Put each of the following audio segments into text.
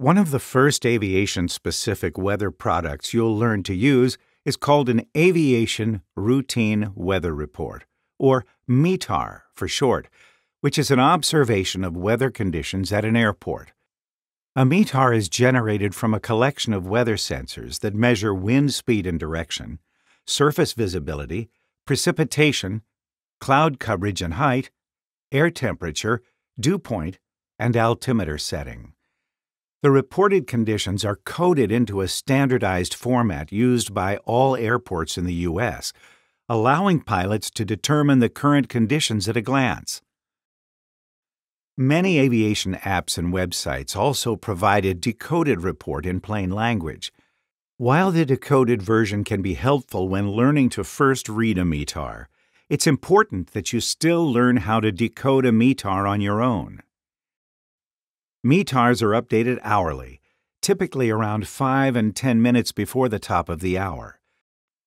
One of the first aviation specific weather products you'll learn to use is called an Aviation Routine Weather Report, or METAR for short, which is an observation of weather conditions at an airport. A METAR is generated from a collection of weather sensors that measure wind speed and direction, surface visibility, precipitation, cloud coverage and height, air temperature, dew point, and altimeter setting. The reported conditions are coded into a standardized format used by all airports in the U.S., allowing pilots to determine the current conditions at a glance. Many aviation apps and websites also provide a decoded report in plain language. While the decoded version can be helpful when learning to first read a METAR, it's important that you still learn how to decode a METAR on your own. METARs are updated hourly, typically around 5 and 10 minutes before the top of the hour.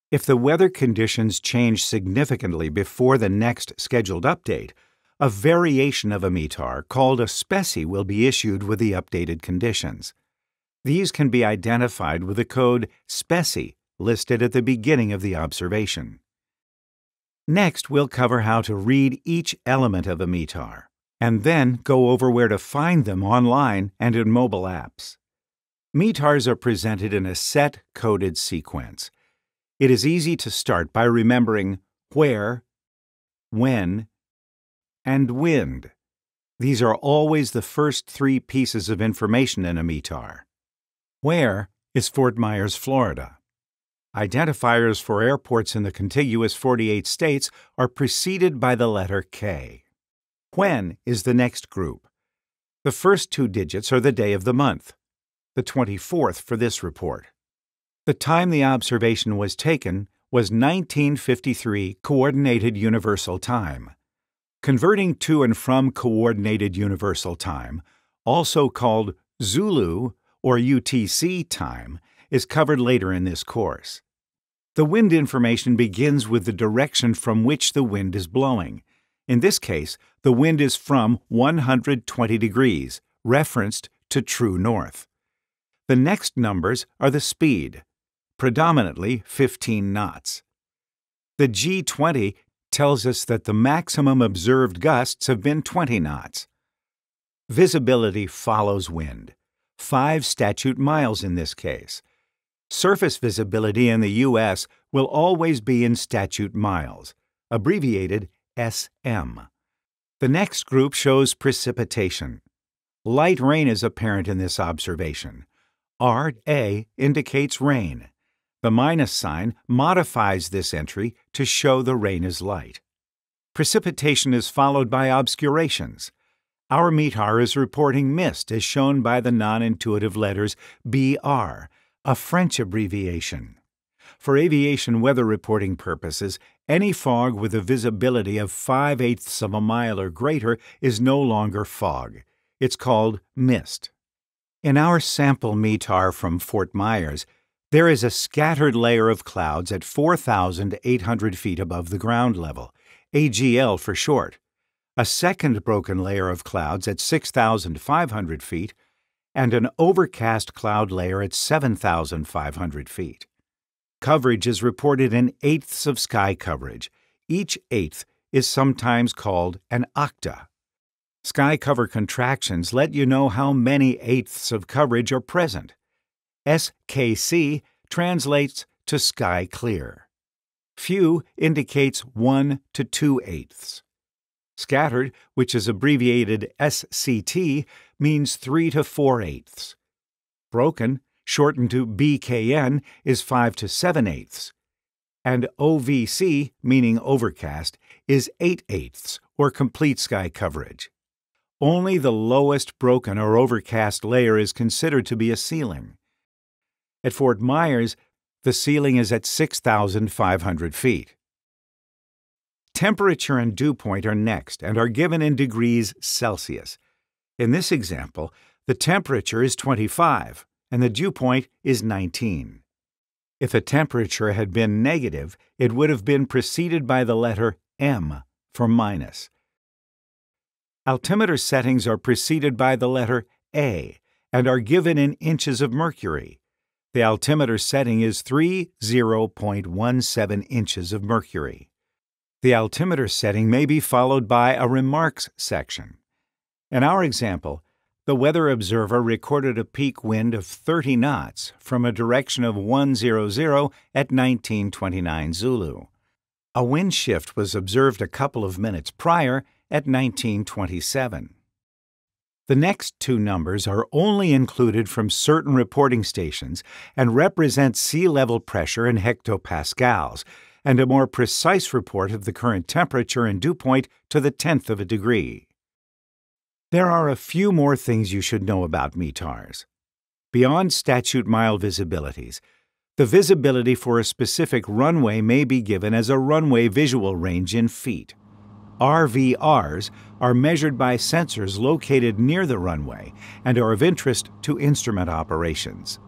If the weather conditions change significantly before the next scheduled update, a variation of a METAR called a SPECI will be issued with the updated conditions. These can be identified with the code SPECI listed at the beginning of the observation. Next, we'll cover how to read each element of a METAR, and then go over where to find them online and in mobile apps. METARs are presented in a set coded sequence. It is easy to start by remembering where, when, and wind. These are always the first three pieces of information in a METAR. Where is Fort Myers, Florida? Identifiers for airports in the contiguous 48 states are preceded by the letter K. When is the next group? The first two digits are the day of the month, the 24th for this report. The time the observation was taken was 1953 Coordinated Universal Time. Converting to and from Coordinated Universal Time, also called Zulu or UTC time, is covered later in this course. The wind information begins with the direction from which the wind is blowing. In this case, the wind is from 120 degrees, referenced to true north. The next numbers are the speed, predominantly 15 knots. The G20 tells us that the maximum observed gusts have been 20 knots. Visibility follows wind, 5 statute miles in this case. Surface visibility in the U.S. will always be in statute miles, abbreviated SM. The next group shows precipitation. Light rain is apparent in this observation. RA indicates rain. The minus sign modifies this entry to show the rain is light. Precipitation is followed by obscurations. Our METAR is reporting mist as shown by the non intuitive letters BR, a French abbreviation. For aviation weather reporting purposes, any fog with a visibility of 5 eighths of a mile or greater is no longer fog. It's called mist. In our sample METAR from Fort Myers, there is a scattered layer of clouds at 4,800 feet above the ground level, AGL for short, a second broken layer of clouds at 6,500 feet, and an overcast cloud layer at 7,500 feet. Coverage is reported in eighths of sky coverage. Each eighth is sometimes called an octa. Sky cover contractions let you know how many eighths of coverage are present. SKC translates to sky clear. Few indicates 1 to 2 eighths. Scattered, which is abbreviated SCT, means 3 to 4 eighths. Broken, shortened to BKN, is 5 to 7 eighths. And OVC, meaning overcast, is 8 eighths, or complete sky coverage. Only the lowest broken or overcast layer is considered to be a ceiling. At Fort Myers, the ceiling is at 6,500 feet. Temperature and dew point are next and are given in degrees Celsius. In this example, the temperature is 25 and the dew point is 19. If the temperature had been negative, it would have been preceded by the letter M for minus. Altimeter settings are preceded by the letter A and are given in inches of mercury. The altimeter setting is 30.17 inches of mercury. The altimeter setting may be followed by a remarks section. In our example, the weather observer recorded a peak wind of 30 knots from a direction of 100 at 1929 Zulu. A wind shift was observed a couple of minutes prior at 1927. The next two numbers are only included from certain reporting stations and represent sea level pressure in hectopascals and a more precise report of the current temperature in dew point to the tenth of a degree. There are a few more things you should know about METARs. Beyond statute mile visibilities, the visibility for a specific runway may be given as a runway visual range in feet. RVRs are measured by sensors located near the runway and are of interest to instrument operations.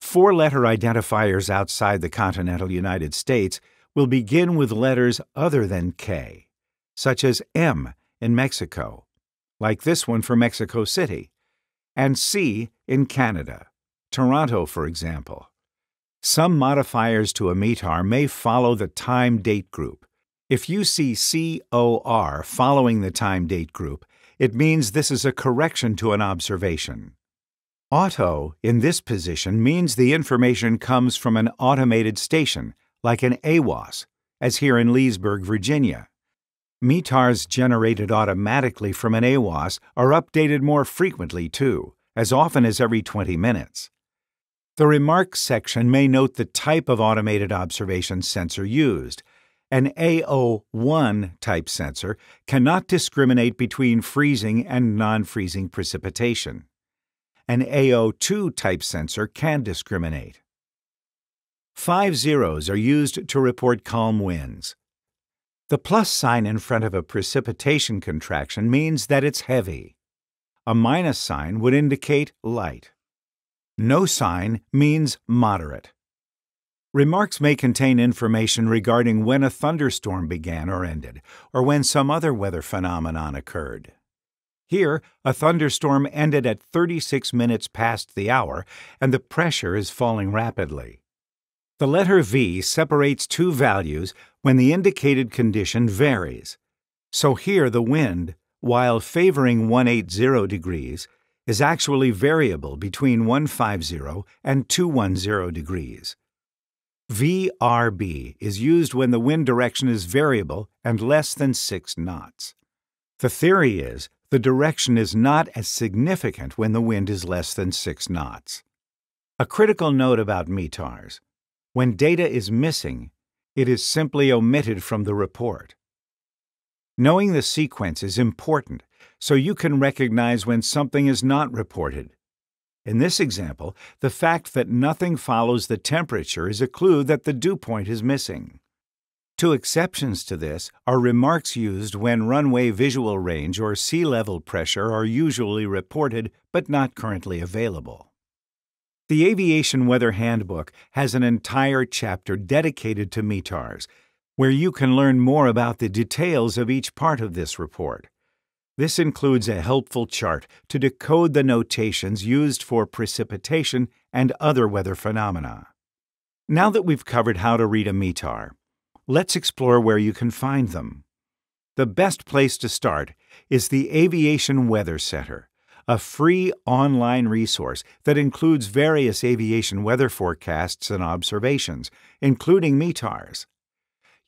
Four letter identifiers outside the continental United States will begin with letters other than K, such as M in Mexico, like this one for Mexico City, and C in Canada, Toronto, for example. Some modifiers to a METAR may follow the time date group. If you see COR following the time date group, it means this is a correction to an observation. Auto in this position means the information comes from an automated station, like an AWOS, as here in Leesburg, Virginia. METARs generated automatically from an AWOS are updated more frequently, too, as often as every 20 minutes. The remarks section may note the type of automated observation sensor used. An AO1 type sensor cannot discriminate between freezing and non freezing precipitation. An AO2 type sensor can discriminate. Five zeros are used to report calm winds. The plus sign in front of a precipitation contraction means that it's heavy. A minus sign would indicate light. No sign means moderate. Remarks may contain information regarding when a thunderstorm began or ended, or when some other weather phenomenon occurred. Here, a thunderstorm ended at 36 minutes past the hour, and the pressure is falling rapidly. The letter V separates two values when the indicated condition varies. So here the wind, while favoring 180 degrees, is actually variable between 150 and 210 degrees. VRB is used when the wind direction is variable and less than 6 knots. The theory is the direction is not as significant when the wind is less than 6 knots. A critical note about METARs when data is missing, it is simply omitted from the report. Knowing the sequence is important so you can recognize when something is not reported. In this example, the fact that nothing follows the temperature is a clue that the dew point is missing. Two exceptions to this are remarks used when runway visual range or sea level pressure are usually reported but not currently available. The Aviation Weather Handbook has an entire chapter dedicated to METARs, where you can learn more about the details of each part of this report. This includes a helpful chart to decode the notations used for precipitation and other weather phenomena. Now that we've covered how to read a METAR, let's explore where you can find them. The best place to start is the Aviation Weather Center, a free online resource that includes various aviation weather forecasts and observations, including METARs.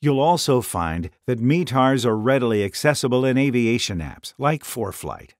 You'll also find that METARs are readily accessible in aviation apps like ForeFlight.